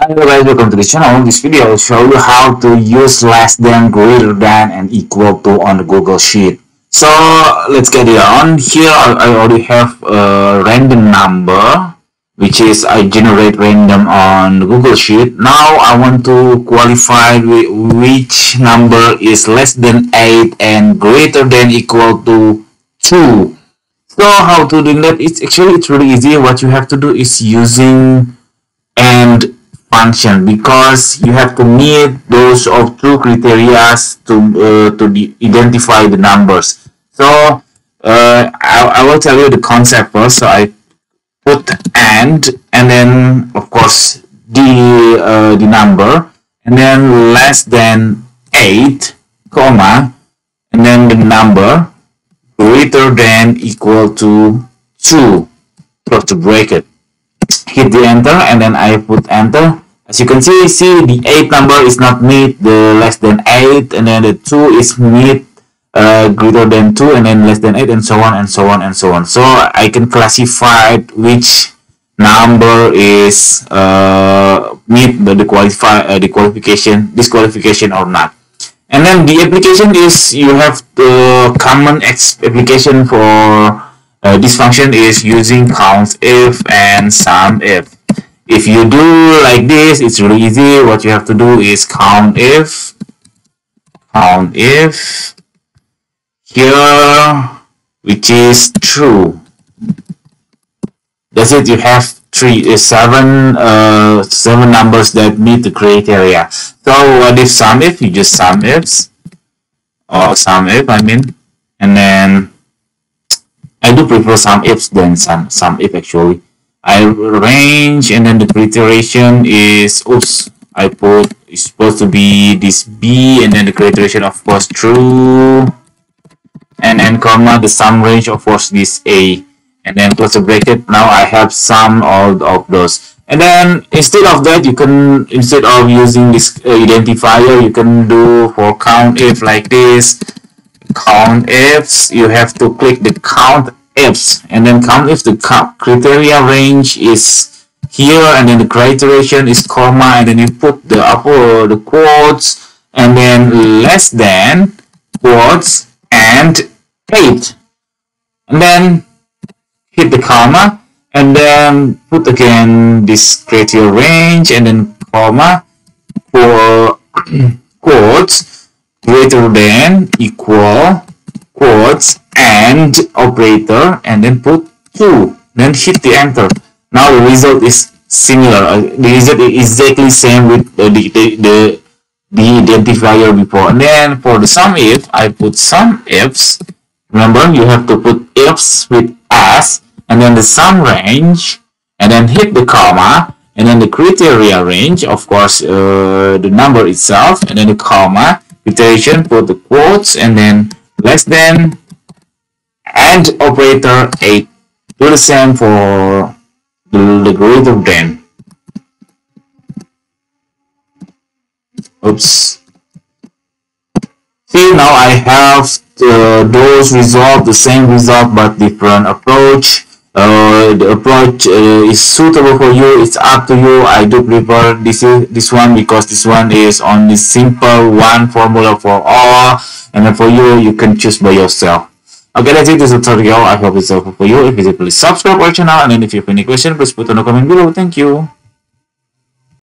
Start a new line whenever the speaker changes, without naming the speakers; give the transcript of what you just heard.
Hello guys, welcome to the channel. In this video, I'll show you how to use less than, greater than, and equal to on the Google Sheet. So let's get it on. Here I already have a random number, which is I generate random on Google Sheet. Now I want to qualify which number is less than 8 and greater than equal to 2. So how to do that? It's actually it's really easy. What you have to do is using and function because you have to meet those of two criteria to uh, to identify the numbers. So uh, I, I will tell you the concept first. So I put and and then of course the uh, the number and then less than 8 comma and then the number greater than equal to 2 close the bracket hit the enter and then I put enter. As you can see see the 8 number is not meet the less than 8 and then the 2 is meet uh, greater than 2 and then less than 8 and so on and so on and so on. So I can classify which number is uh, meet the, the qualify uh, the qualification disqualification or not. And then the application is you have the common application for uh, this function is using count if and sum if. If you do like this it's really easy. What you have to do is count if count if here which is true. That's it. You have three uh, seven uh seven numbers that meet the criteria. So what if sum if? You just sum ifs. Or sum if i mean. And then I do prefer sum ifs than some sum if actually. I range and then the iteration is oops I put it's supposed to be this B and then the iteration of course true. And then comma the sum range of course this A. And then close the bracket. Now I have sum all of those. And then instead of that you can instead of using this uh, identifier you can do for count if like this count ifs you have to click the count ifs. And then count if the criteria range is here and then the criteria is comma and then you put the upper the quotes and then less than quotes and 8 and then hit the comma and then put again this criteria range and then comma for quotes greater than equal quotes and operator and then put 2 then hit the enter. Now the result is similar. Uh, the result is exactly same with the, the, the the identifier before. And then for the sum if I put sum ifs. Remember you have to put ifs with s and then the sum range and then hit the comma and then the criteria range. Of course uh, the number itself and then the comma iteration put the quotes and then less than and operator 8 do the same for the greater than. Oops. See now I have those result the same result but different approach uh, the approach uh, is suitable for you. It's up to you. I do prefer this this one because this one is only simple one formula for all. And then for you you can choose by yourself. Okay that's it. This tutorial. I hope it's helpful for you. If it's please subscribe our channel. And then if you have any question please put in the comment below. Thank you